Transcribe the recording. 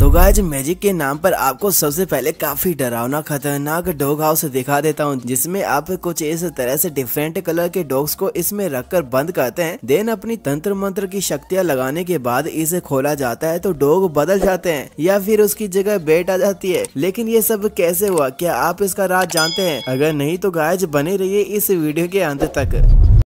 तो guys magic के नाम पर आपको सबसे पहले काफ़ी डरावना खतरनाक डॉग हाउस दिखा देता हूँ, जिसमें आप कुछ इस तरह से डिफरेंट कलर के डॉग्स को इसमें रखकर बंद करते हैं। देन अपनी तंत्र मंत्र की शक्तियाँ लगाने के बाद इसे खोला जाता है तो डॉग बदल जाते हैं, या फिर उसकी जगह बेट आ जाती है। लेकिन ये सब कैसे हुआ? क्या आप इसका राज जानते हैं? अगर नहीं तो गायज बने रहिए इस वीडियो के अंत तक।